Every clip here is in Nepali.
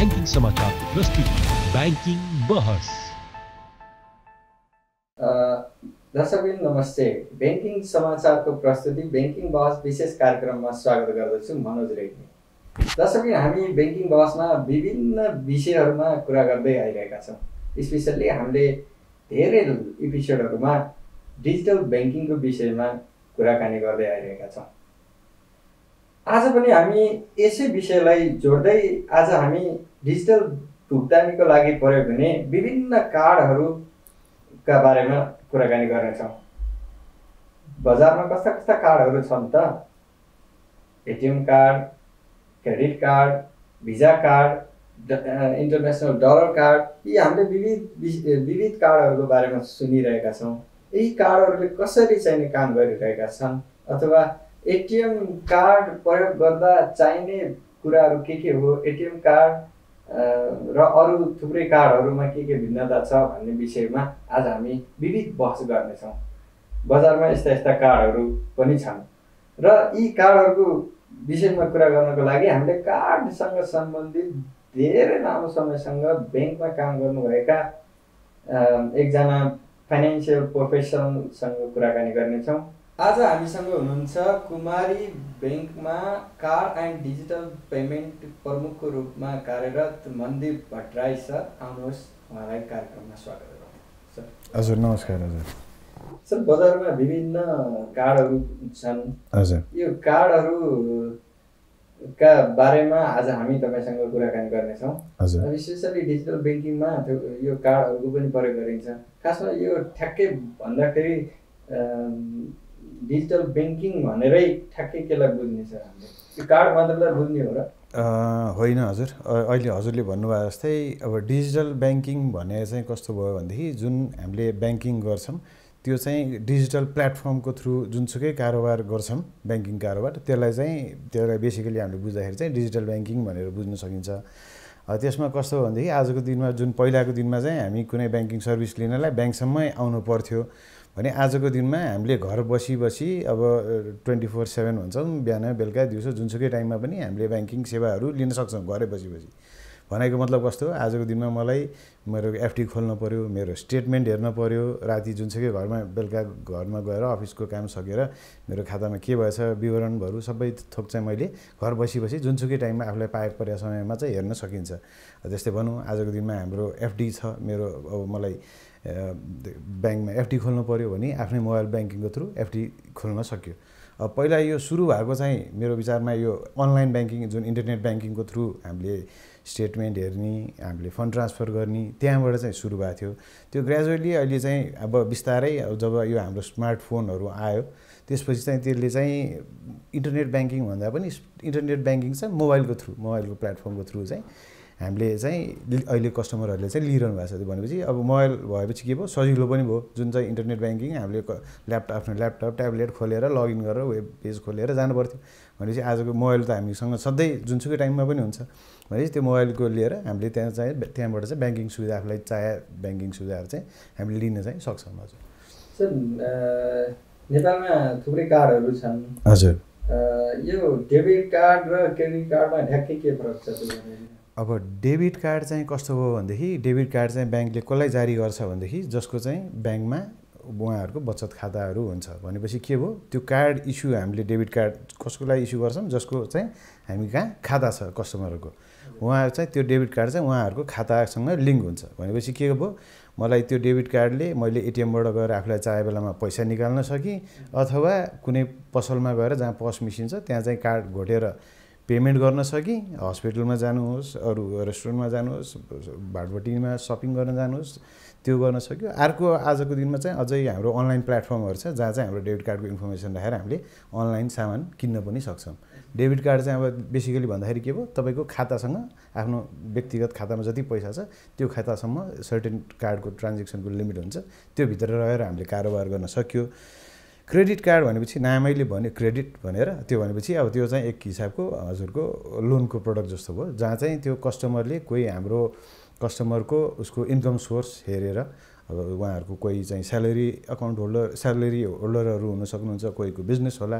ब्याङ्किङ समाचारको प्रस्तुति ब्याङ्किङ बहस दर्शकबिन नमस्ते ब्याङ्किङ समाचारको प्रस्तुति ब्याङ्किङ बहस विशेष कार्यक्रममा स्वागत गर्दछु मनोज रेग्मी दर्शकबिन हामी ब्याङ्किङ बहसमा विभिन्न विषयहरूमा कुरा गर्दै आइरहेका छौँ स्पेसल्ली हामीले धेरै एपिसोडहरूमा डिजिटल ब्याङ्किङको विषयमा कुराकानी गर्दै आइरहेका छौँ आज पनि हामी यसै विषयलाई जोड्दै आज हामी डिजिटल भुक्तानीको लागि प्रयोग हुने विभिन्न कार्डहरूका बारेमा कुराकानी गर्नेछौँ बजारमा कस्ता कस्ता कार्डहरू छन् त? ATM card credit card Visa card international dollar card यी हामीले विविध विविध कार्डहरूको बारेमा सुनिरहेका छौँ। यी कार्डहरूले कसरी चाहिने काम गरिरहेका छन्? अथवा एटिएम कार्ड प्रयोग गर्दा चाहिने कुराहरू के के हो? एटिएम कार्ड र अरू थुप्रै कार्डहरूमा के के भिन्नता छ भन्ने विषयमा आज हामी विविध बहस गर्नेछौँ। बजारमा यस्ता यस्ता कार्डहरू पनि छन्। र यी कार्डहरूको विषयमा कुरा गर्नको लागि हामीले कार्डसँग सम्बन्धित धेरै लामो समयसँग ब्याङ्कमा काम गर्नुभएका एकजना फाइनेन्सियल प्रोफेसनसँग कुराकानी गर्नेछौँ। आज हामीसँग हुनुहुन्छ कुमारी ब्याङ्कमा कार एन्ड डिजिटल पेमेन्ट प्रमुखको रूपमा कार्यरत मनदीप भट्टराई सर आउनुहोस् उहाँलाई कार्यक्रममा स्वागत सर। हजुर नमस्कार हजुर। सर बजारमा विभिन्न कार्डहरू छन्। हजुर। यो कार्डहरू का बारेमा आज हामी तपाईँसँग कुराकानी गर्नेछौँ। हजुर। स्पेसली डिजिटल ब्याङ्किङमा यो कार्डहरूको पनि प्रयोग गरिन्छ। खासमा यो ठ्याक्कै भन्दाखेरि डिजिटल ब्याङ्किङ भनेरै ठ्याक्कै केलाई बुझ्ने छ हामीले? यो कार्ड मात्रलाई बुझ्ने हो र? होइन हजुर। अहिले हजुरले भन्नुभयो जस्तै अब डिजिटल ब्याङ्किङ भने चाहिँ कस्तो भयो भनेदेखि जुन हामीले ब्याङ्किङ गर्छौँ त्यो चाहिँ डिजिटल प्लेटफर्मको थ्रु जुनसुकै कारोबार गर्छौँ ब्याङ्किङ कारोबार त्यसलाई चाहिँ त्यसलाई बेसिकली हामीले बुझ्दाखेरि चाहिँ डिजिटल ब्याङ्किङ भनेर बुझ्न सकिन्छ। त्यसमा कस्तो भनेदेखि आजको दिनमा जुन पहिलाको दिनमा चाहिँ हामी कुनै ब्याङ्किङ सर्भिस लिनलाई ब्याङ्कसम्मै आउनु पर्थ्यो। भने आजको दिनमा हामीले घर बसी बसी अब ट्वेन्टी फोर सेभेन भन्छौँ बिहान बेलुका दिउँसो जुनसुकै टाइममा पनि हामीले ब्याङ्किङ सेवाहरू लिन सक्छौँ घरै बसी बसी भनेको मतलब कस्तो? आजको दिनमा मलाई मेरो एफडी खोल्नु पऱ्यो मेरो स्टेटमेन्ट हेर्न पऱ्यो राति जुनसुकै घरमा बेलुका घरमा गएर अफिसको काम सकेर मेरो खातामा के भएछ विवरणहरू सबै थोक चाहिँ मैले घर बसी बसी जुनसुकै टाइममा आफूलाई पाएको परेको समयमा चाहिँ हेर्न सकिन्छ। जस्तै भनौँ आजको दिनमा हाम्रो एफडी छ मेरो अब मलाई ब्याङ्कमा एफडी खोल्नु पऱ्यो भने आफ्नै मोबाइल ब्याङ्किङको थ्रु एफडी खोल्न सक्यो। अब पहिला यो सुरु भएको चाहिँ मेरो विचारमा यो अनलाइन ब्याङ्किङ जुन इन्टरनेट ब्याङ्किङको थ्रु हामीले स्टेटमेन्ट हेर्ने हामीले फन्ड ट्रान्सफर गर्ने त्यहाँबाट चाहिँ सुरु भएको थियो। त्यो ग्रेजुअली अहिले चाहिँ अब बिस्तारै जब यो हाम्रो स्मार्टफोनहरू आयो त्यसपछि चाहिँ त्यसले चाहिँ इन्टरनेट ब्याङ्किङ भन्दा पनि इन्टरनेट ब्याङ्किङ चाहिँ मोबाइलको थ्रु मोबाइलको प्लेटफर्मको थ्रु चाहिँ हामीले चाहिँ अहिले कस्टमरहरूले चाहिँ लिइरहनु भएको छ भनेपछि अब मोबाइल भएपछि के भयो? सजिलो पनि भयो। जुन चाहिँ इन्टरनेट ब्याङ्किङ हामीले ल्यापटप आफ्नो ल्यापटप ट्याब्लेट खोलेर लगइन गरेर वेब पेज खोलेर जानु पर्थ्यो भनेपछि आजको मोबाइल त हामीसँग सधैँ जुनसुकै टाइममा पनि हुन्छ। भनेपछि त्यो मोबाइलको लिएर हामीले त्यहाँ चाहिँ त्यहाँबाट चाहिँ ब्याङ्किङ सुविधा आफूलाई चाहे ब्याङ्किङ सुविधाहरू चाहिँ हामीले लिन चाहिँ सक्छौँ हजुर। सर नेपालमा थुप्रै कार्डहरू छन्। हजुर। यो डेबिट कार्ड र क्रेडिट कार्डमा ठ्याक्कै के फरक छ अब डेबिट कार्ड चाहिँ कस्तो हो भनेदेखि डेबिट कार्ड चाहिँ ब्याङ्कले कसलाई जारी गर्छ भनेदेखि जसको चाहिँ ब्याङ्कमा उहाँहरूको बचत खाताहरू हुन्छ। भनेपछि के भयो? त्यो कार्ड इस्यु हामीले डेबिट कार्ड कसको लागि इस्यु गर्छौँ? जसको चाहिँ हामी कहाँ? खाता छ कस्टमरहरूको। उहाँहरू चाहिँ त्यो डेबिट कार्ड चाहिँ उहाँहरूको खातासँग लिङ्क हुन्छ। भनेपछि के भयो? मलाई त्यो डेबिट कार्डले मैले एटिएमबाट गएर आफूलाई चाहे बेलामा पैसा निकाल्न सकेँ अथवा कुनै पसलमा गएर जहाँ पस छ त्यहाँ चाहिँ कार्ड घोटेर पेमेन्ट गर्न सकेँ हस्पिटलमा जानुहोस् अरू रेस्टुरेन्टमा जानुहोस् भाटभटिमा सपिङ गर्न जानुहोस् त्यो गर्न सक्यो। अर्को आजको दिनमा चाहिँ अझै हाम्रो अनलाइन प्लेटफर्महरू छ जहाँ चाहिँ हाम्रो डेबिट कार्डको इन्फर्मेसन राखेर हामीले अनलाइन सामान किन्न पनि सक्छौँ। डेबिट कार्ड चाहिँ अब बेसिकली भन्दाखेरि के भयो तपाईँको खातासँग आफ्नो व्यक्तिगत खातामा जति पैसा छ त्यो खातासम्म सर्टेन कार्डको ट्रान्जेक्सनको लिमिट हुन्छ त्यो भित्र रहेर हामीले कारोबार गर्न सक्यो। क्रेडिट कार्ड भनेपछि नामैले भन्यो क्रेडिट भनेर त्यो भनेपछि अब त्यो चाहिँ एक हिसाबको हजुरको लोनको प्रडक्ट जस्तो भयो जहाँ चाहिँ त्यो कस्टमरले कोही हाम्रो कस्टमरको उसको इन्कम सोर्स हेरेर अब उहाँहरूको कोही चाहिँ स्यालेरी अकाउन्ट होल्डर स्यालेरी होल्डरहरू हुन सक्नुहुन्छ कोहीको बिजनेस होला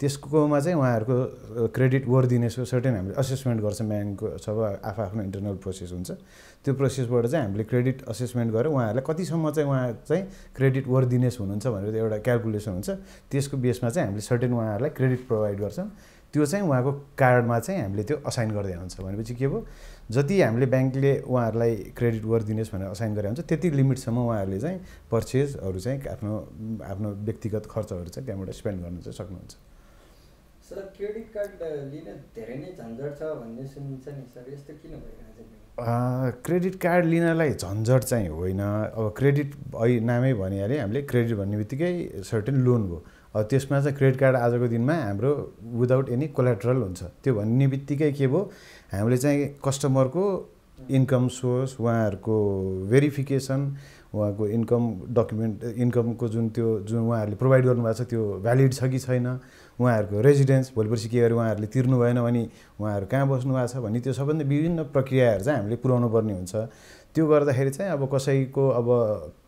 त्यसकोमा चाहिँ उहाँहरूको क्रेडिट वर्दिनेसको सर्टेन हामीले असेसमेन्ट गर्छ ब्याङ्कको सब आफू आफ्नो इन्टरनल प्रोसेस हुन्छ त्यो प्रोसेसबाट चाहिँ हामीले क्रेडिट असेसमेन्ट गरेर उहाँहरूलाई कतिसम्म चाहिँ उहाँ चाहिँ क्रेडिट वर्दिनेस हुनुहुन्छ भनेर एउटा क्यालकुलेसन हुन्छ। त्यसको बेसमा चाहिँ हामीले सर्टेन उहाँहरूलाई क्रेडिट प्रोभाइड गर्छौँ। त्यो चाहिँ उहाँको कार्डमा चाहिँ हामीले त्यो असाइन गर्दै हुन्छ भनेपछि के भयो? जति हामीले ब्याङ्कले उहाँहरूलाई क्रेडिट वर्दिनेस भनेर असाइन गरे हुन्छ त्यति लिमिटसम्म उहाँहरूले चाहिँ पर्चेजहरू चाहिँ आफ्नो आफ्नो व्यक्तिगत खर्चहरू चाहिँ त्यहाँबाट स्पेन्ड गर्न चाहिँ सक्नुहुन्छ। सर क्रेडिट कार्ड लिन धेरै नै झन्झट छ भन्ने सुनिन्छ नि सर यस्तो किन क्रेडिट कार्ड लिनलाई झन्झट चाहिँ होइन। अब क्रेडिट नामै भनिहालेँ हामीले क्रेडिट भन्ने बित्तिकै सर्टेन लोन भयो अब त्यसमा चाहिँ क्रेडिट कार्ड आजको दिनमा हाम्रो विदाउट एनी कोलेट्रल हुन्छ। त्यो भन्ने बित्तिकै के भयो? हामीले चाहिँ कस्टमरको इन्कम सोर्स उहाँहरूको भेरिफिकेसन उहाँको इन्कम डकुमेन्ट इन्कमको जुन त्यो जुन उहाँहरूले प्रोभाइड गर्नुभएको छ त्यो भ्यालिड छ कि छैन? उहाँहरूको रेजिडेन्स भोलि पर्सि के गरे उहाँहरूले तिर्नु भएन भने उहाँहरू कहाँ बस्नु भएको छ भन्ने त्यो सबभन्दा विभिन्न प्रक्रियाहरू चाहिँ हामीले पुऱ्याउनु पर्ने हुन्छ। त्यो गर्दाखेरि चाहिँ अब कसैको अब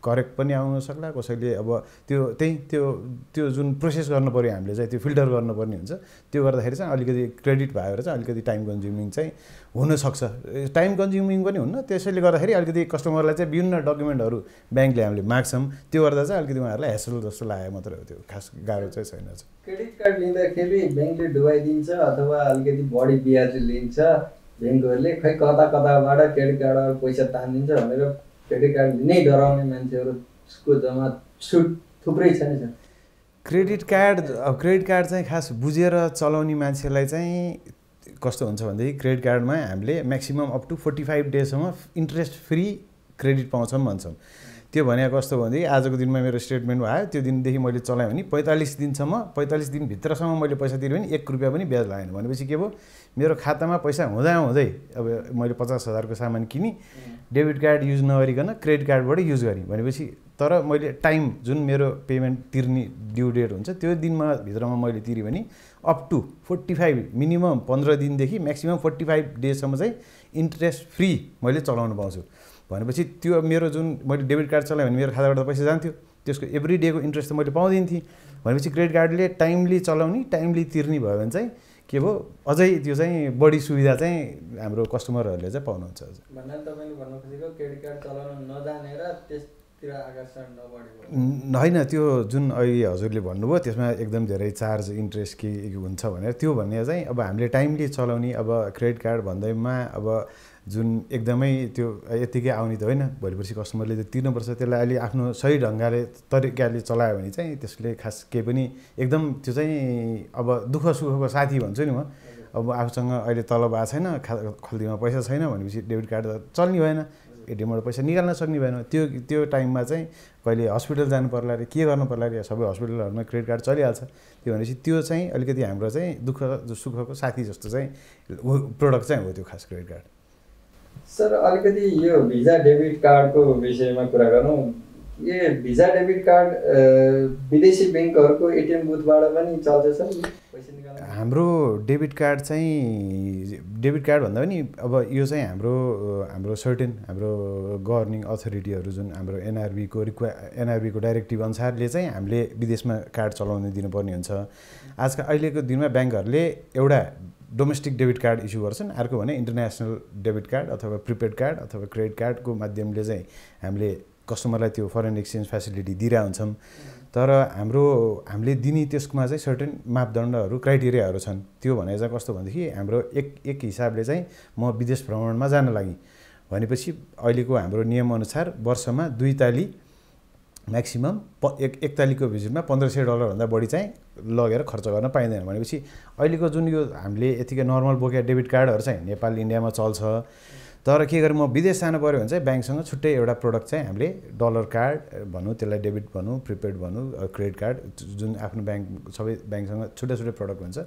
करेक्ट पनि आउन सक्ला कसैले अब त्यो त्यही त्यो त्यो जुन प्रोसेस पऱ्यो हामीले चाहिँ त्यो फिल्टर गर्नुपर्ने हुन्छ। त्यो गर्दाखेरि चाहिँ अलिकति क्रेडिट भएर चाहिँ अलिकति टाइम कन्ज्युमिङ चाहिँ हुनसक्छ। टाइम कन्ज्युमिङ पनि हुन्न त्यसैले गर्दाखेरि अलिकति कस्टमरलाई चाहिँ विभिन्न डकुमेन्टहरू ब्याङ्कले हामीले माग्छौँ। त्यो गर्दा चाहिँ अलिकति उहाँहरूलाई हेसल जस्तो लागेको मात्रै हो त्यो खास गाह्रो चाहिँ छैन क्रेडिट कार्ड लिँदाखेरि ब्याङ्कले डुबाइदिन्छ अथवा अलिकति बढी ब्याज लिन्छ। ब्याङ्कहरूले खै कता कताबाट क्रेडिट कार्डबाट पैसा तानिदिन्छ भनेर क्रेडिट कार्ड लिनै डराउने मान्छेहरूको जम्मा छुट थुप्रै छ नि सर क्रेडिट कार्ड अब क्रेडिट कार्ड चाहिँ खास बुझेर चलाउने मान्छेलाई चाहिँ कस्तो हुन्छ भनेदेखि क्रेडिट कार्डमा हामीले maximum up to forty five डेसम्म interest free credit पाउँछौँ भन्छौँ त्यो भने कस्तो भनेदेखि आजको दिनमा मेरो स्टेटमेन्ट भयो त्यो दिनदेखि मैले चलाएँ भने पैँतालिस दिनसम्म पैँतालिस दिनभित्रसम्म मैले पैसा तिरेँ भने एक रुपियाँ पनि ब्याज लागेन। भनेपछि के भयो? मेरो खातामा पैसा हुँदा हुँदै अब मैले पचास हजारको सामान किनेँ डेबिट कार्ड युज नगरिकन क्रेडिट कार्डबाट युज गरेँ। भनेपछि तर मैले टाइम जुन मेरो पेमेन्ट तिर्ने ड्यु डेट हुन्छ त्यो दिनमा भित्रमा मैले तिरेँ भने up to forty five minimum पन्ध्र दिनदेखि म्याक्सिमम् फोर्टी फाइभ डेजसम्म चाहिँ इन्ट्रेस्ट फ्री मैले चलाउनु पाउँछु। भनेपछि त्यो मेरो जुन मैले डेबिट कार्ड चलाएँ भने मेरो खाताबाट पैसा जान्थ्यो। त्यसको एभ्री डेको इन्ट्रेस्ट त मैले पाउँदिन थिएँ। भनेपछि क्रेडिट कार्डले टाइमली चलाउने टाइमली तिर्ने भयो भने चाहिँ के भयो? अझै त्यो चाहिँ बढी सुविधा चाहिँ हाम्रो कस्टमरहरूले चाहिँ पाउनुहुन्छ भन्नाले तपाईँले भन्नु खोजेको क्रेडिट कार्ड चलाउन नजानेर त्यसतिर आकर्षण होइन त्यो जुन अहिले हजुरले भन्नुभयो त्यसमा एकदम धेरै चार्ज इन्ट्रेस्ट के हुन्छ भनेर त्यो भन्ने चाहिँ अब हामीले टाइमली चलाउने अब क्रेडिट कार्ड भन्दैमा अब जुन एकदमै त्यो यत्तिकै आउने त होइन भोलि पर्सि कस्टमरले त तिर्नुपर्छ त्यसलाई अलि आफ्नो सही ढङ्गले तरिकाले चलायो भने चाहिँ त्यसले खास केही पनि एकदम त्यो चाहिँ अब दुःख सुखको साथी भन्छु नि म। अब आफूसँग अहिले तलब आएको छैन खा खल्तीमा पैसा छैन भनेपछि डेबिट कार्ड त चल्ने भएन एटिएमबाट पैसा निकाल्न सक्ने भएन। त्यो त्यो टाइममा चाहिँ कहिले हस्पिटल जानु पर्ला अरे के गर्नु पर्ला अरे सबै हस्पिटलहरूमा क्रेडिट कार्ड चलिहाल्छ। त्यो भनेपछि त्यो चाहिँ अलिकति हाम्रो चाहिँ दुःख सुखको साथी जस्तो चाहिँ प्रोडक्ट चाहिँ हो त्यो खास क्रेडिट कार्ड। सर अलिकति यो भिजा डेबिट कार्डको विषयमा कुरा गरौँ। ए भिजा डेबिट कार्ड विदेशी ब्याङ्कहरूको एटिएम बुथबाट पनि चल्छ सर? हाम्रो डेबिट कार्ड चाहिँ डेबिट कार्ड भन्दा पनि अब यो चाहिँ हाम्रो हाम्रो सर्टेन हाम्रो गभर्निङ अथोरिटीहरू जुन हाम्रो एनआरबीको रिक्वा एनआरबीको डाइरेक्टिभ अनुसारले चाहिँ हामीले विदेशमा कार्ड चलाउन दिनुपर्ने हुन्छ। आजकल अहिलेको दिनमा ब्याङ्कहरूले एउटा डोमेस्टिक डेबिट कार्ड इस्यु गर्छन् अर्को भने इन्टरनेसनल डेबिट कार्ड अथवा प्रिपेड कार्ड अथवा क्रेडिट कार्डको माध्यमले चाहिँ हामीले कस्टमरलाई त्यो फरेन एक्सचेन्ज फेसिलिटी दिइरहेको हुन्छौँ। तर हाम्रो हामीले दिने त्यसकोमा चाहिँ सर्टेन मापदण्डहरू क्राइटेरियाहरू छन्। त्यो भने चाहिँ कस्तो भनेदेखि हाम्रो एक एक हिसाबले चाहिँ म विदेश भ्रमणमा जान लागि। भनेपछि अहिलेको हाम्रो नियमअनुसार वर्षमा दुई ताली म्याक्सिमम् प एक एक तालिकको भिजिटमा पन्ध्र सय डलरभन्दा बढी चाहिँ लगेर खर्च गर्न पाइँदैन भनेपछि अहिलेको जुन यो हामीले यतिकै नर्मल बोकेका डेबिट कार्डहरू चाहिँ नेपाल इन्डियामा चल्छ तर के गरेँ म विदेश जानु पऱ्यो भने चाहिँ ब्याङ्कसँग छुट्टै एउटा प्रोडक्ट चाहिँ हामीले डलर कार्ड भनौँ त्यसलाई डेबिट भनौँ प्रिपेड भनौँ क्रेडिट कार्ड जुन आफ्नो ब्याङ्क सबै ब्याङ्कसँग छुट्टै छुट्टै प्रडक्ट हुन्छ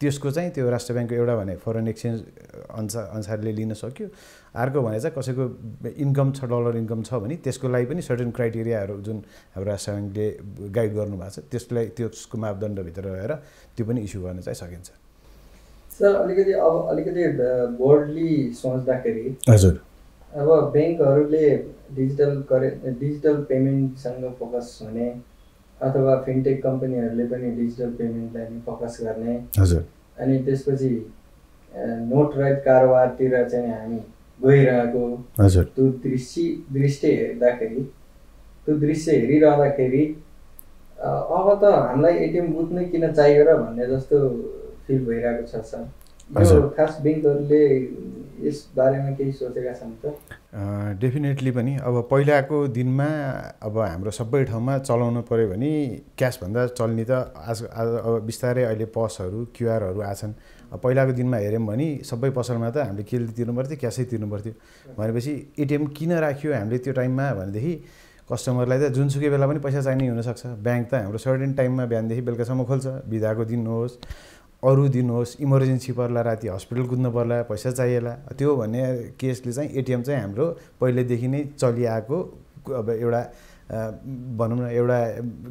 त्यसको चाहिँ त्यो राष्ट्र ब्याङ्कको एउटा भने फरेन एक्सचेन्ज अनुसार अनुसारले लिन सक्यो। अर्को भने चाहिँ कसैको इन्कम छ डलर इन्कम छ भने त्यसको लागि पनि सर्टेन क्राइटेरियाहरू जुन हाम्रो राष्ट्र ब्याङ्कले गाइड गर्नुभएको छ त्यसलाई त्यसको मापदण्डभित्र रहेर त्यो पनि इस्यु गर्न चाहिँ सकिन्छ। सर अलिकति अब अलिकति बोर्डली सोच्दाखेरि हजुर। अब ब्याङ्कहरूले डिजिटल करे डिजिटल पेमेन्टसँग फोकस हुने अथवा फिनटेक कम्पनीहरूले पनि डिजिटल पेमेन्टलाई नै फोकस गर्ने। हजुर। अनि त्यसपछि नोट रहित कारोबारतिर चाहिँ हामी गइरहेको। हजुर। त्यो दृश्य दृश्य हेर्दाखेरि त्यो दृश्य हेरिरहँदाखेरि अब त हामीलाई एटिएम बुथ नै किन चाहियो र भन्ने जस्तो फिल भइरहेको छ सर। यो। खास ब्याङ्कहरूले यस बारेमा केही सोचेका छन् त? डेफिनेटली पनि। अब पहिलाको दिनमा अब हाम्रो सबै ठाउँमा चलाउनु पऱ्यो भने क्यासभन्दा चल्ने त आज आज अब बिस्तारै अहिले पसहरू क्युआरहरू आछन् पहिलाको दिनमा हेऱ्यौँ भने सबै पसलमा त हामीले केले तिर्नु पर्थ्यो क्यासै तिर्नु पर्थ्यो। भनेपछि एटिएम किन राख्यो हामीले त्यो टाइममा भनेदेखि कस्टमरलाई त जुनसुकै बेला पनि पैसा चाहिने हुनसक्छ। ब्याङ्क त हाम्रो सर्टेन टाइममा बिहानदेखि बेलुकासम्म खोल्छ। बिदाको दिन होस्। अरू दिन होस् इमर्जेन्सी पर्ला राति हस्पिटल कुद्नु पर्ला पैसा चाहिएला। त्यो भन्ने केसले चाहिँ एटिएम चाहिँ हाम्रो पहिल्यैदेखि नै चलिआएको अब एउटा भनौँ न एउटा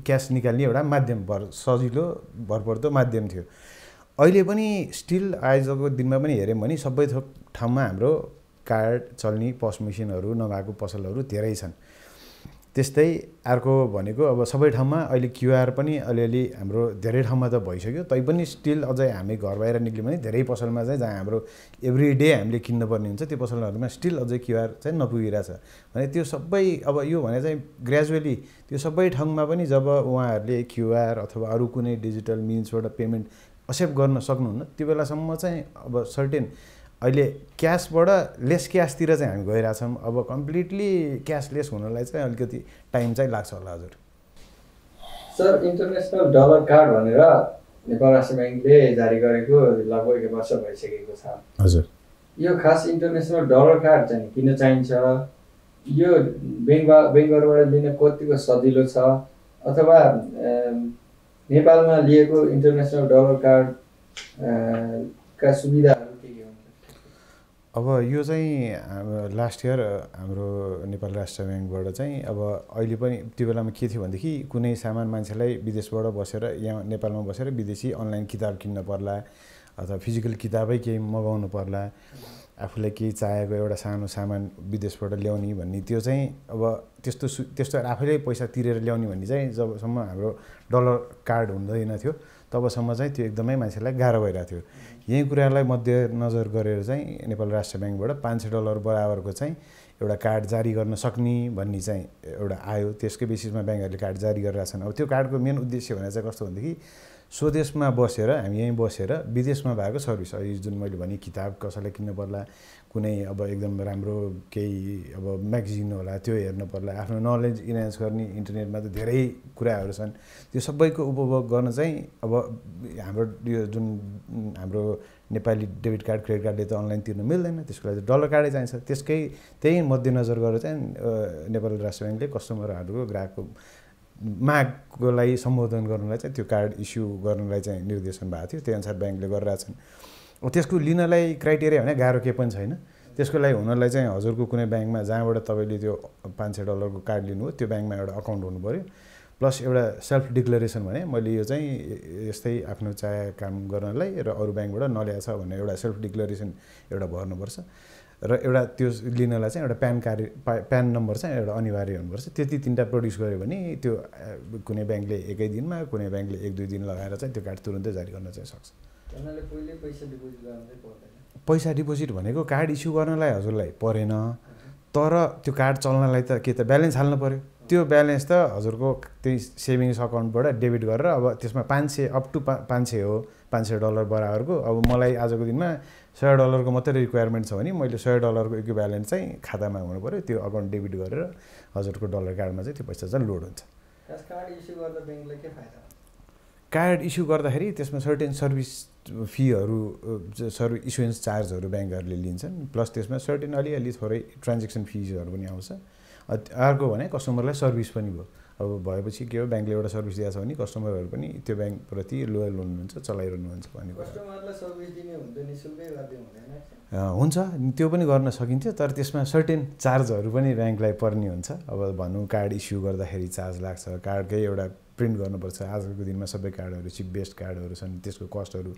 क्यास निकाल्ने एउटा माध्यम भर सजिलो भरपर्दो माध्यम थियो। अहिले पनि स्टिल आजको दिनमा पनि हेऱ्यौँ भने सबै थोक ठाउँमा हाम्रो कार्ड चल्ने पस मेसिनहरू नभएको पसलहरू धेरै छन्। त्यस्तै अर्को भनेको अब सबै ठाउँमा अहिले क्युआर पनि अलिअलि हाम्रो धेरै ठाउँमा त भइसक्यो तैपनि स्टिल अझै हामी घर बाहिर निक्ल्यौँ भने धेरै पसलमा चाहिँ जहाँ हाम्रो एभ्री डे हामीले किन्नुपर्ने हुन्छ त्यो पसलहरूमा स्टिल अझै क्युआर चाहिँ नपुगिरहेछ। भने त्यो सबै अब यो भने चाहिँ ग्रेजुअली त्यो सबै ठाउँमा पनि जब उहाँहरूले क्युआर अथवा अरू कुनै डिजिटल मिन्सबाट पेमेन्ट एक्सेप्ट गर्न सक्नुहुन्न त्यो बेलासम्म चाहिँ अब सर्टेन अहिले क्यासबाट लेस क्यासतिर चाहिँ हामी गइरहेछौँ। अब कम्प्लिटली क्यासलेस हुनलाई चाहिँ अलिकति टाइम चाहिँ लाग्छ होला हजुर। सर इन्टरनेसनल डलर कार्ड भनेर नेपाल राष्ट्र ब्याङ्कले जारी गरेको लगभग एक वर्ष भइसकेको छ। हजुर। यो खास इन्टरनेसनल डलर कार्ड चाहिँ किन चाहिन्छ? यो ब्याङ्कमा ब्याङ्कहरूबाट लिन कतिको सजिलो छ? अथवा नेपालमा लिएको इन्टरनेसनल डलर कार्ड का हुन्छ अब यो चाहिँ लास्ट इयर हाम्रो नेपाल राष्ट्र ब्याङ्कबाट चाहिँ अब अहिले पनि त्यो बेलामा के थियो भनेदेखि कुनै सामान मान्छेलाई विदेशबाट बसेर यहाँ नेपालमा बसेर विदेशी अनलाइन किताब किन्न पर्ला अथवा फिजिकल किताबै केही मगाउनु पर्ला आफूलाई केही चाहेको एउटा सानो सामान विदेशबाट ल्याउने भन्ने त्यो चाहिँ अब त्यस्तो सु त्यस्तो आफैले पैसा तिरेर ल्याउने भन्ने चाहिँ जबसम्म हाम्रो डलर कार्ड हुँदैन थियो। तबसम्म चाहिँ त्यो एकदमै मान्छेलाई गाह्रो भइरहेको थियो। यही कुरालाई मध्यनजर गरेर चाहिँ नेपाल राष्ट्र ब्याङ्कबाट पाँच सय डलर बराबरको चाहिँ एउटा कार्ड जारी गर्न सक्ने भन्ने चाहिँ एउटा आयो। त्यसकै बेसिसमा ब्याङ्कहरूले कार्ड जारी गरिरहेछन् अब त्यो कार्डको मेन उद्देश्य भनेर चाहिँ कस्तो भनेदेखि स्वदेशमा बसेर हामी यहीँ बसेर विदेशमा भएको सर्भिस। अहिले जुन मैले भने किताब कसैलाई किन्नु पर्ला कुनै अब एकदम राम्रो केही अब म्यागजिन होला त्यो हेर्नु पर्ला। आफ्नो नलेज इन्हान्स गर्ने इन्टरनेटमा त धेरै कुराहरू छन्। त्यो सबैको उपभोग गर्न चाहिँ अब हाम्रो यो जुन हाम्रो नेपाली डेबिट कार्ड क्रेडिट कार्डले त अनलाइन तिर्न मिल्दैन त्यसको लागि डलर कार्डै चाहिन्छ। त्यसकै त्यही मध्यनजर गरेर चाहिँ नेपाल राष्ट्र ब्याङ्कले कस्टमरहरूको ग्राहकको मागको लागि सम्बोधन गर्नलाई चाहिँ त्यो कार्ड इस्यु गर्नलाई चाहिँ निर्देशन भएको थियो। त्यही अनुसार ब्याङ्कले गरिरहेछन्। त्यसको लिनलाई क्राइटेरिया भने गाह्रो केही पनि छैन। त्यसको लागि हुनलाई चाहिँ हजुरको कुनै ब्याङ्कमा जहाँबाट तपाईँले त्यो पाँच सय डलरको कार्ड लिनुभयो त्यो ब्याङ्कमा एउटा अकाउन्ट हुनु पऱ्यो प्लस एउटा सेल्फ डिक्लेरेसन भने मैले यो चाहिँ यस्तै आफ्नो चाहे काम गर्नलाई र अरू ब्याङ्कबाट नल्याएको छ भनेर एउटा सेल्फ डिक्लेरेसन एउटा भर्नुपर्छ। र एउटा त्यो लिनलाई चाहिँ एउटा प्यान कार्ड प्यान नम्बर चाहिँ एउटा अनिवार्य हुनुपर्छ। त्यति तिनवटा प्रड्युस गऱ्यो भने त्यो कुनै ब्याङ्कले एकै दिनमा कुनै ब्याङ्कले एक दुई दिन लगाएर चाहिँ त्यो कार्ड तुरुन्तै जारी गर्न चाहिँ सक्छ। पैसा डिपोजिट भनेको कार्ड इस्यु गर्नलाई हजुरलाई परेन। तर त्यो कार्ड चल्नलाई त के त ब्यालेन्स हाल्नु पऱ्यो त्यो ब्यालेन्स त हजुरको त्यही सेभिङ्स अकाउन्टबाट डेबिट गरेर अब त्यसमा पाँच सय अप टु पा पाँच सय हो पाँच सय डलर बराबरको अब मलाई आजको दिनमा सय डलरको मात्रै रिक्वायरमेन्ट छ भने मैले सय डलरको इक्वि ब्यालेन्स चाहिँ खातामा हुनु पऱ्यो त्यो अकाउन्ट डेबिट गरेर हजुरको डलर कार्डमा चाहिँ त्यो पैसा चाहिँ लोड हुन्छ। कार्ड इस्यु गर्दाखेरि त्यसमा सर्टेन सर्भिस फीहरू सर्भिस इस्युएन्स चार्जहरू ब्याङ्कहरूले लिन्छन् प्लस त्यसमा सर्टेन अलिअलि थोरै ट्रान्जेक्सन फिजहरू पनि आउँछ। अर्को भने कस्टमरलाई सर्भिस पनि भयो। अब भएपछि के हो ब्याङ्कले एउटा सर्भिस दिएको छ भने कस्टमरहरू पनि त्यो ब्याङ्कप्रति लोयल हुनुहुन्छ चलाइरहनुहुन्छ भन्ने कुरा। हुन्छ त्यो पनि गर्न सकिन्थ्यो तर त्यसमा सर्टेन चार्जहरू पनि ब्याङ्कलाई पर्ने हुन्छ। अब भनौँ कार्ड इस्यु गर्दाखेरि चार्ज लाग्छ कार्डकै एउटा प्रिन्ट गर्नुपर्छ। आजको दिनमा सबै कार्डहरू चिप बेस्ट कार्डहरू छन् त्यसको कस्टहरू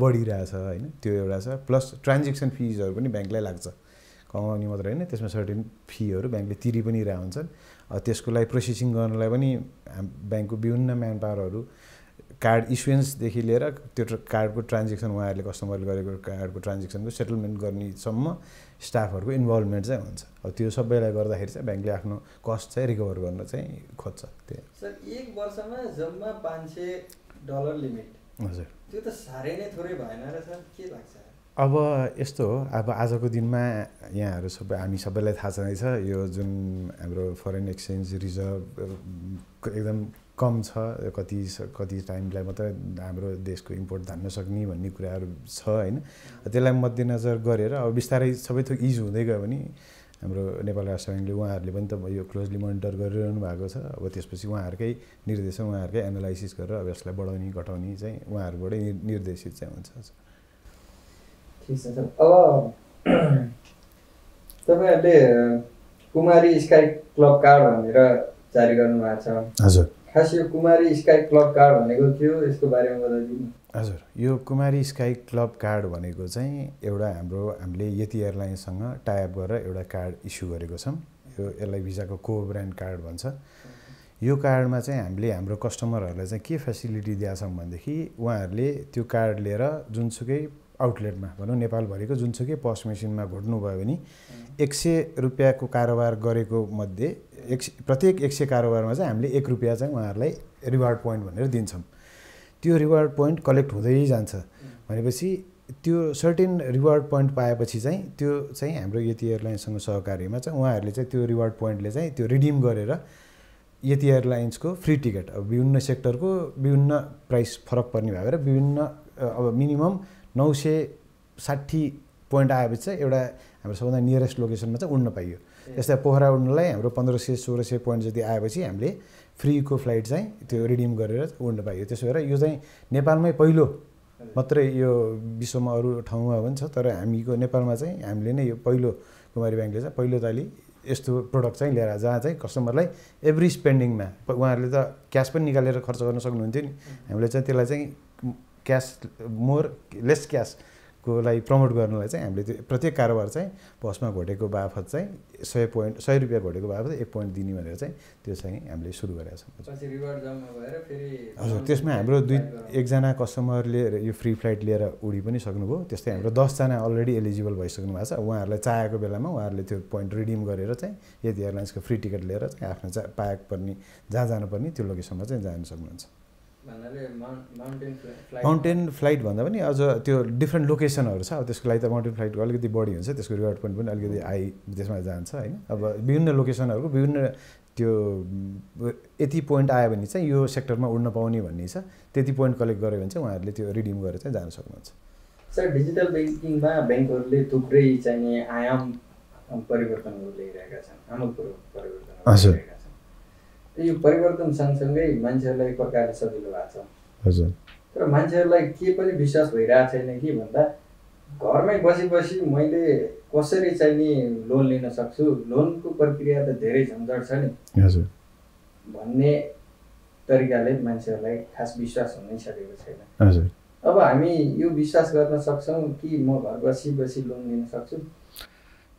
बढिरहेछ होइन त्यो एउटा छ। प्लस ट्रान्जेक्सन फिजहरू पनि ब्याङ्कलाई लाग्छ। कमाउने मात्रै होइन त्यसमा सर्टेन फीहरू ब्याङ्कले तिरि पनि अ, त्यसको लागि प्रोसेसिङ गर्नलाई पनि ब्याङ्कको विभिन्न म्यान पावरहरू कार्ड इस्युएन्सदेखि लिएर त्यो कार्डको ट्रान्जेक्सन उहाँहरूले कस्टमरले गरेको कार्डको ट्रान्जेक्सनको सेटलमेन्ट गर्नेसम्म स्टाफहरूको इन्भल्भमेन्ट चाहिँ हुन्छ। अब त्यो सबैलाई गर्दाखेरि चाहिँ ब्याङ्कले आफ्नो कस्ट चाहिँ रिकभर गर्न चाहिँ खोज्छ। त्यो सर एक वर्षमा जम्मा पाँच सय डलर लिमिट हजुर। त्यो त साह्रै नै थोरै भएन र सर के लाग्छ? अब यस्तो हो अब आजको दिनमा यहाँहरू सबै हामी सबैलाई थाहा छँदैछ यो जुन हाम्रो फरेन एक्सचेन्ज रिजर्भ एकदम कम छ कति कति टाइमलाई मात्रै हाम्रो देशको इम्पोर्ट धान्न सक्ने भन्ने कुराहरू छ होइन। त्यसलाई मध्यनजर गरेर अब बिस्तारै सबै थोक इज हुँदै गयो भने हाम्रो नेपाल राष्ट्र ब्याङ्कले उहाँहरूले पनि त यो क्लोजली मोनिटर गरिरहनु भएको छ। अब त्यसपछि उहाँहरूकै निर्देशन उहाँहरूकै एनालाइसिस गरेर अब यसलाई बढाउने घटाउने चाहिँ उहाँहरूबाटै निर्देशित चाहिँ हुन्छ। ठिक छ अब तपाईँहरूले कुमारी स्काई क्लब कार्ड भनेर जारी गर्नुभएको छ। हजुर। खास यो कुमारी स्काई क्लब कार्ड भनेको थियो यसको बारेमा बताइदिनु। हजुर यो कुमारी स्काई क्लब कार्ड भनेको चाहिँ एउटा हाम्रो हामीले यति एयरलाइन्ससँग टाइप गरेर एउटा कार्ड इस्यु गरेको छौँ। यो यसलाई भिजाको को ब्रान्ड कार्ड भन्छ। यो कार्डमा चाहिँ हामीले हाम्रो कस्टमरहरूलाई चाहिँ के फेसिलिटी दिएका छौँ भनेदेखि उहाँहरूले त्यो कार्ड लिएर जुनसुकै आउटलेटमा भनौँ नेपालभरिको जुनसुकै पस मेसिनमा घोट्नुभयो भने एक सय रुपियाँको कारोबार गरेको मध्ये एक प्रत्येक एक सय कारोबारमा चाहिँ हामीले एक रुपियाँ चाहिँ उहाँहरूलाई रिवार्ड पोइन्ट भनेर दिन्छौँ। त्यो रिवार्ड पोइन्ट कलेक्ट हुँदै जान्छ। भनेपछि त्यो सर्टेन रिवार्ड पोइन्ट पाएपछि चाहिँ त्यो चाहिँ हाम्रो यति एयरलाइन्ससँग सहकार्यमा चाहिँ उहाँहरूले चाहिँ त्यो रिवार्ड पोइन्टले चाहिँ त्यो रिडिम गरेर यति एयरलाइन्सको फ्री टिकट अब विभिन्न सेक्टरको विभिन्न प्राइस फरक पर्ने भएर विभिन्न अब मिनिमम नौ सय साठी पोइन्ट आएपछि चाहिँ एउटा हाम्रो सबभन्दा नियरेस्ट लोकेसनमा चाहिँ उड्न पाइयो। यस्तै पोखरा उड्नलाई हाम्रो पन्ध्र सय सोह्र सय पोइन्ट जति आएपछि हामीले फ्रीको फ्लाइट चाहिँ त्यो रिडिम गरेर उड्न पाइयो। त्यसो भएर यो चाहिँ नेपालमै पहिलो मात्रै यो विश्वमा अरू ठाउँमा पनि छ तर हामीको नेपालमा चाहिँ हामीले नै यो पहिलो कुमारी ब्याङ्कले चाहिँ पहिलो तालि यस्तो प्रोडक्ट चाहिँ ल्याएर जहाँ चाहिँ कस्टमरलाई एभ्री स्पेन्डिङमा उहाँहरूले त क्यास पनि निकालेर खर्च गर्न सक्नुहुन्थ्यो नि। हामीले चाहिँ त्यसलाई चाहिँ क्यास मोर लेस क्यासको लागि प्रमोट गर्नलाई चाहिँ हामीले त्यो प्रत्येक कारोबार चाहिँ पसमा घोटेको बापत चाहिँ सय पोइन्ट सय रुपियाँ घोटेको बापत एक पोइन्ट दिने भनेर चाहिँ त्यो चाहिँ हामीले सुरु गरेका छौँ। हजुर त्यसमा हाम्रो दुई एकजना कस्टमरले यो फ्री फ्लाइट लिएर उडी पनि सक्नुभयो। त्यस्तै हाम्रो दसजना अलरेडी एलिजिबल भइसक्नु भएको छ। उहाँहरूलाई चाहेको बेलामा उहाँहरूले त्यो पोइन्ट रिडिम गरेर चाहिँ यति एयरलाइन्सको फ्री टिकट लिएर चाहिँ आफ्नो चाहिँ पाएको पर्ने जहाँ जानुपर्ने त्यो लोकेसनमा चाहिँ जान सक्नुहुन्छ। माउन्टेन फ्लाइट भन्दा पनि अझ त्यो डिफ्रेन्ट लोकेसनहरू छ। अब त्यसको लागि त माउन्टेन फ्लाइटको अलिकति बढी हुन्छ। त्यसको रिवार्ड पोइन्ट पनि अलिकति हाई त्यसमा जान्छ होइन? अब विभिन्न लोकेसनहरूको विभिन्न त्यो यति पोइन्ट आयो भने चाहिँ यो सेक्टरमा उड्न पाउने भन्ने छ। त्यति पोइन्ट कलेक्ट गर्यो भने चाहिँ उहाँहरूले त्यो रिडिम गरेर चाहिँ जान सक्नुहुन्छ। सर डिजिटल ब्याङ्किङमा ब्याङ्कहरूले थुप्रै चाहिने आयाम परिवर्तनहरू ल्याइरहेका छन्। आमूल परि- परिवर्तनहरू हजुर। यो परिवर्तन सँगसँगै मान्छेहरूलाई एक प्रकारले सजिलो भएको छ। हजुर। तर मान्छेहरूलाई के पनि विश्वास भइरहेको छैन कि भन्दा घरमै बसी बसी मैले कसरी चाहिँ नि लोन लिन सक्छु? लोनको प्रक्रिया त धेरै झन्झट छ नि। हजुर। भन्ने तरिकाले मान्छेहरूलाई खास विश्वास हुनै सकेको छैन। हजुर। अब हामी यो विश्वास गर्न सक्छौँ कि म घर बसी बसी लोन लिन सक्छु?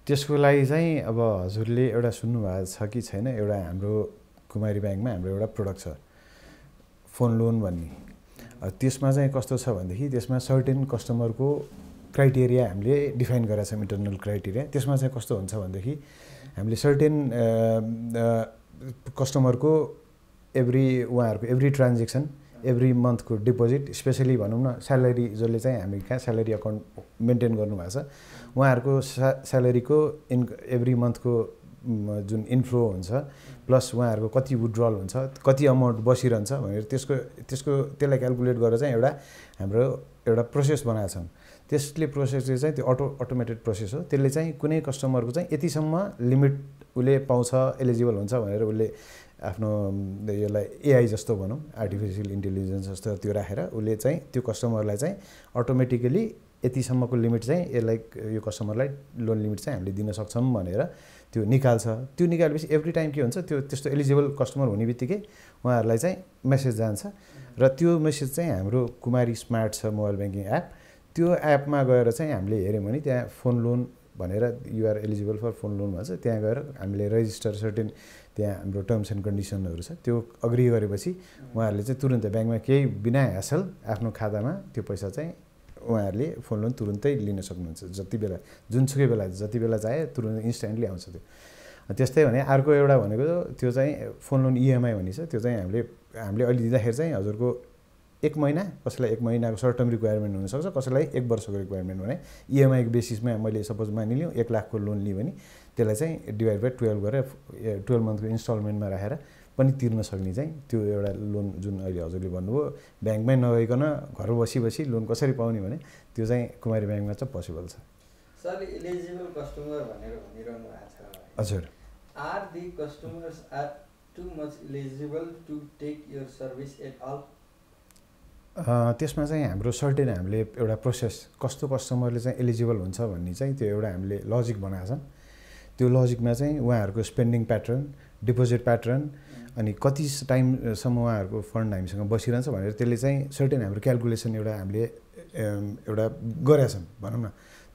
त्यसको लागि चाहिँ अब हजुरले एउटा सुन्नुभएको छ कि छैन? एउटा हाम्रो कुमारी ब्याङ्कमा हाम्रो एउटा प्रोडक्ट छ। फोन लोन भन्ने। त्यसमा चाहिँ कस्तो छ भनेदेखि त्यसमा सर्टेन कस्टमरको क्राइटेरिया हामीले डिफाइन गरेका छौँ इन्टरनल क्राइटेरिया त्यसमा चाहिँ कस्तो हुन्छ भनेदेखि हामीले सर्टेन कस्टमरको एभ्री उहाँहरूको एभ्री ट्रान्जेक्सन एभ्री मन्थको डिपोजिट स्पेसली भनौँ न स्यालेरी जसले चाहिँ हामी कहाँ स्यालेरी अकाउन्ट मेन्टेन गर्नुभएको छ उहाँहरूको स्या स्यालेरीको इन एभ्री मन्थको जुन इन्फ्लो हुन्छ प्लस उहाँहरूको कति विड्रल हुन्छ कति अमाउन्ट बसिरहन्छ भनेर त्यसको त्यसको त्यसलाई क्यालकुलेट गरेर चाहिँ एउटा हाम्रो एउटा प्रोसेस बनाएको छौँ त्यसले प्रोसेसले चाहिँ त्यो अटो अटोमेटेड प्रोसेस हो। त्यसले चाहिँ कुनै कस्टमरको चाहिँ यतिसम्म लिमिट उसले पाउँछ एलिजिबल हुन्छ भनेर उसले आफ्नो यसलाई एआई जस्तो भनौँ आर्टिफिसियल इन्टेलिजेन्स जस्तो त्यो राखेर उसले चाहिँ त्यो कस्टमरलाई चाहिँ अटोमेटिकली यतिसम्मको लिमिट चाहिँ यसलाई यो कस्टमरलाई लोन लिमिट चाहिँ हामीले दिन सक्छौँ भनेर त्यो निकाल्छ। त्यो निकालेपछि एभ्री टाइम के हुन्छ त्यो त्यस्तो एलिजिबल कस्टमर हुने बित्तिकै उहाँहरूलाई चाहिँ मेसेज जान्छ। र त्यो मेसेज चाहिँ हाम्रो कुमारी स्मार्ट छ मोबाइल ब्याङ्किङ एप त्यो एपमा गएर चाहिँ हामीले हेऱ्यौँ भने त्यहाँ फोन लोन भनेर you're eligible for phone loan भन्छ। त्यहाँ गएर हामीले रेजिस्टर सर्टेन त्यहाँ हाम्रो टर्म्स एन्ड कन्डिसनहरू छ। त्यो अग्री गरेपछि उहाँहरूले चाहिँ तुरुन्तै ब्याङ्कमा केही बिना ह्यासल आफ्नो खातामा त्यो पैसा चाहिँ उहाँहरूले फोन लोन तुरुन्तै लिन सक्नुहुन्छ। जति बेला जुनसुकै बेला जति बेला चाहे तुरुन्तै इन्स्ट्यान्टली आउँछ त्यो। त्यस्तै भने अर्को एउटा भनेको त्यो चाहिँ फोन लोन इएमआई भनिन्छ। त्यो चाहिँ हामीले हामीले अहिले दिँदाखेरि चाहिँ हजुरको एक महिना कसैलाई एक महिनाको सर्ट टर्म रिक्वायरमेन्ट हुनसक्छ कसैलाई एक वर्षको रिक्वायरमेन्ट भने इएमआईको बेसिसमा मैले सपोज मानिलिउँ एक लाखको लोन लिएँ भने त्यसलाई चाहिँ डिभाइड बाई टुवेल्भ गरेर टुवेल्भ मन्थको इन्स्टलमेन्टमा राखेर पनि तिर्न सक्ने चाहिँ त्यो एउटा लोन जुन अहिले हजुरले भन्नुभयो ब्याङ्कमै नगइकन घर बसी बसी लोन कसरी पाउने भने त्यो चाहिँ कुमारी ब्याङ्कमा चाहिँ पोसिबल छ। सर इलिजिबल कस्टमर भनेर भनिरहनु भएको छ। हजुर। Are the customers are too much eligible to take your service at all त्यसमा चाहिँ हाम्रो सर्टेन हामीले एउटा प्रोसेस कस्तो कस्टमरले चाहिँ एलिजिबल हुन्छ भन्ने चाहिँ त्यो एउटा हामीले लजिक बनाएको छ त्यो लजिकमा चाहिँ उहाँहरूको स्पेन्डिङ प्याटर्न डिपोजिट प्याटर्न अनि कति टाइमसम्म उहाँहरूको फन्ड हामीसँग बसिरहन्छ भनेर त्यसले चाहिँ सर्टेन हाम्रो क्यालकुलेसन एउटा हामीले एउटा गरेका छौँ भनौँ न।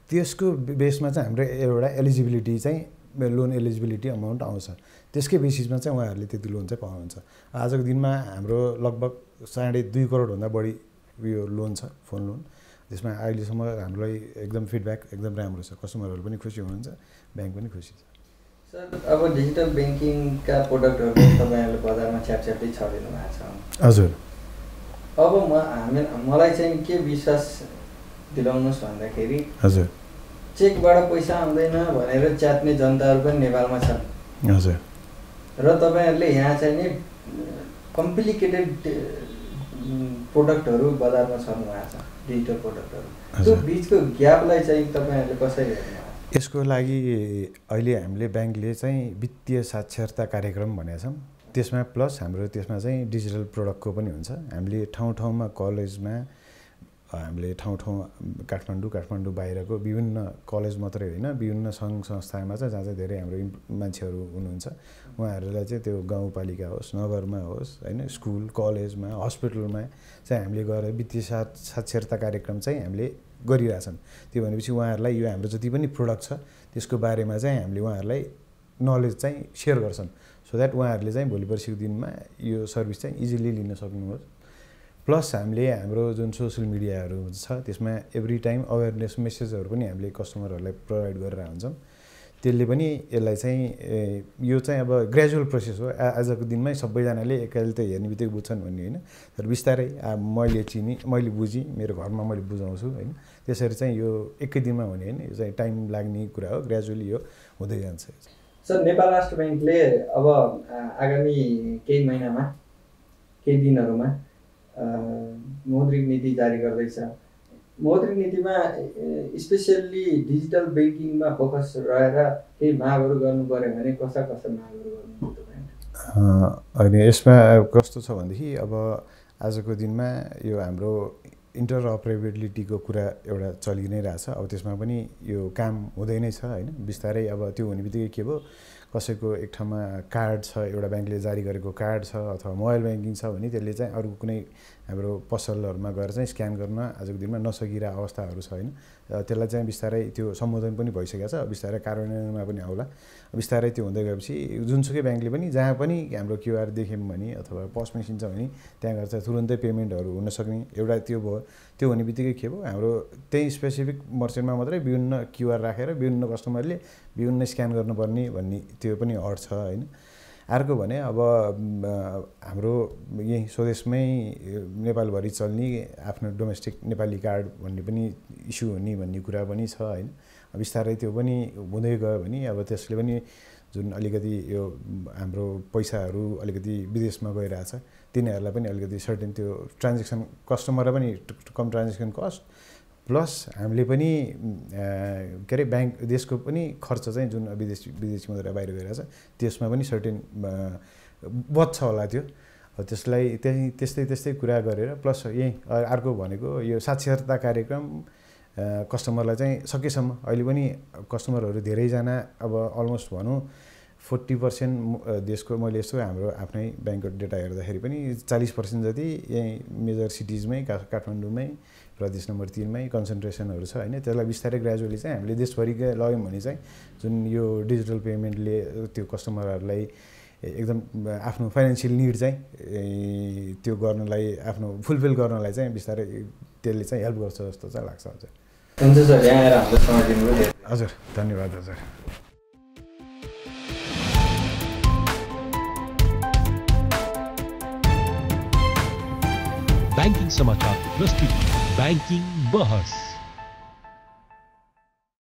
त्यसको बेसमा चाहिँ हाम्रो एउटा एलिजिबिलिटी चाहिँ लोन एलिजिबिलिटी अमाउन्ट आउँछ। त्यसकै बेसिसमा चाहिँ उहाँहरूले त्यति लोन चाहिँ पाउनुहुन्छ। आजको दिनमा हाम्रो लगभग साढे दुई करोडभन्दा बढी उयो लोन छ फोन लोन त्यसमा अहिलेसम्म हामीलाई एकदम फिडब्याक एकदम राम्रो छ। कस्टमरहरू पनि खुसी हुनुहुन्छ ब्याङ्क पनि खुसी छ। अब डिजिटल ब्याङ्किङका प्रोडक्टहरू तपाईँहरूले बजारमा छ्यापछ्याप्टै छरिदिनु भएको छ। हजुर। अब म हामी मलाई चाहिँ के विश्वास दिलाउनुहोस् भन्दाखेरि हजुर। चेकबाट पैसा आउँदैन भनेर च्यात्ने जनताहरू पनि नेपालमा छन्। हजुर। र तपाईँहरूले यहाँ चाहिँ नि कम्प्लिकेटेड प्रोडक्टहरू बजारमा छर्नु भएको छ डिजिटल प्रोडक्टहरू त्यो बिचको ग्यापलाई चाहिँ तपाईँहरूले कसरी हेर्नु? यसको लागि अहिले हामीले ब्याङ्कले चाहिँ वित्तीय साक्षरता कार्यक्रम भनेका छौँ। त्यसमा प्लस हाम्रो त्यसमा चाहिँ डिजिटल प्रडक्टको पनि हुन्छ। हामीले ठाउँ ठाउँमा कलेजमा हामीले ठाउँ ठाउँ काठमाडौँ काठमाडौँ बाहिरको विभिन्न कलेज मात्रै होइन विभिन्न सङ्घ संस्थामा चाहिँ जहाँ चाहिँ धेरै हाम्रो मान्छेहरू हुनुहुन्छ। उहाँहरूलाई चाहिँ त्यो गाउँपालिका होस् नगरमा होस् होइन स्कुल कलेजमा हस्पिटलमा चाहिँ हामीले गएर वित्तीय साक्षरता कार्यक्रम चाहिँ हामीले गरिरहेछन्। त्यो भनेपछि उहाँहरूलाई यो हाम्रो जति पनि प्रोडक्ट छ त्यसको बारेमा चाहिँ हामीले उहाँहरूलाई नलेज चाहिँ सेयर गर्छन्। सो द्याट उहाँहरूले चाहिँ भोलि पर्सिको दिनमा यो सर्भिस चाहिँ इजिली लिन सक्नुहोस्। प्लस हामीले हाम्रो जुन सोसियल मिडियाहरू छ त्यसमा एभ्री टाइम अवेरनेस मेसेजहरू पनि हामीले कस्टमरहरूलाई प्रोभाइड गरेर हुन्छौँ। त्यसले पनि यसलाई चाहिँ यो चाहिँ अब ग्रेजुअल प्रोसेस हो। आजको दिनमै सबैजनाले एकैले त हेर्ने बित्तिकै बुझ्छन् भन्ने होइन। तर बिस्तारै मैले चिने मैले बुझेँ मेरो घरमा मैले बुझाउँछु होइन। त्यसरी चाहिँ यो एकै दिनमा हुने होइन। यो चाहिँ टाइम लाग्ने कुरा हो ग्रेजुअली यो हुँदै जान्छ। सर नेपाल राष्ट्र ब्याङ्कले अब आगामी केही महिनामा केही दिनहरूमा मौद्रिक नीति जारी गर्दैछ। मौद्रिक नीतिमा स्पेसियल्ली डिजिटल ब्याङ्किङमा फोकस रहेर केही मागहरू गर्नु पऱ्यो भने कस्ता कस्ता मागहरू गर्नु यसमा कस्तो छ भनेदेखि अब आजको दिनमा यो हाम्रो इन्टर अपरेबिलिटीको कुरा एउटा चलि नै रहेछ। अब त्यसमा पनि यो काम हुँदै नै छ होइन? बिस्तारै अब त्यो हुने बित्तिकै के भयो? कसैको एक ठाउँमा कार्ड छ एउटा ब्याङ्कले जारी गरेको कार्ड छ अथवा मोबाइल ब्याङ्किङ छ भने त्यसले चाहिँ अरू कुनै हाम्रो पसलहरूमा गएर चाहिँ स्क्यान गर्न आजको दिनमा नसकिरहेको अवस्थाहरू छ होइन त्यसलाई चाहिँ बिस्तारै त्यो सम्बोधन पनि भइसकेको छ। बिस्तारै कार्यान्वयनमा पनि आउला। बिस्तारै त्यो हुँदै गएपछि जुनसुकै ब्याङ्कले पनि जहाँ पनि हाम्रो क्युआर देख्यौँ भने अथवा पस मेसिन छ भने त्यहाँ गएर चाहिँ तुरुन्तै पेमेन्टहरू हुनसक्ने एउटा त्यो भयो। त्यो हुने बित्तिकै के भयो? हाम्रो त्यही स्पेसिफिक मर्चेन्टमा मात्रै विभिन्न क्युआर राखेर विभिन्न कस्टमरले विभिन्न स्क्यान गर्नुपर्ने भन्ने त्यो पनि अड छ होइन। अर्को भने अब हाम्रो यहीँ स्वदेशमै नेपालभरि चल्ने आफ्नो डोमेस्टिक नेपाली कार्ड भन्ने पनि इस्यु हुने भन्ने कुरा पनि छ होइन। बिस्तारै त्यो पनि हुँदै गयो भने अब त्यसले पनि जुन अलिकति यो हाम्रो पैसाहरू अलिकति विदेशमा गइरहेछ तिनीहरूलाई पनि अलिकति सर्टेन त्यो ट्रान्जेक्सन कस्टमरलाई पनि कम ट्रान्जेक्सन कस्ट प्लस हामीले पनि के अरे ब्याङ्क देशको पनि खर्च चाहिँ जुन विदेश विदेशी मुद्रा बाहिर गइरहेछ त्यसमा पनि सर्टेन बच्छ होला त्यो। त्यसलाई त्यही त्यस्तै त्यस्तै कुरा गरेर प्लस यहीँ अर्को भनेको यो साक्षरता कार्यक्रम कस्टमरलाई चाहिँ सकेसम्म। अहिले पनि कस्टमरहरू धेरैजना अब अलमोस्ट भनौँ फोर्टी पर्सेन्ट देशको मैले यसो हाम्रो आफ्नै ब्याङ्कको डेटा हेर्दाखेरि पनि चालिस पर्सेन्ट जति यहीँ मेजर सिटिजमै काठमाडौँमै प्रदेश नम्बर तिनमै कन्सन्ट्रेसनहरू छ होइन? त्यसलाई बिस्तारै ग्रेजुअली चाहिँ हामीले देशभरिकै लग्यौँ भने चाहिँ जुन यो डिजिटल पेमेन्टले त्यो कस्टमरहरूलाई एकदम आफ्नो फाइनेन्सियल निड चाहिँ त्यो गर्नलाई आफ्नो फुलफिल गर्नलाई चाहिँ बिस्तारै त्यसले चाहिँ हेल्प गर्छ जस्तो चाहिँ लाग्छ हजुर। हुन्छ सर यहाँ आएर हाम्रो समय दिनुभयो हजुर धन्यवाद हजुर। ब्याङ्किङ समाचारको प्रस्तुति ब्याङ्किङ बहस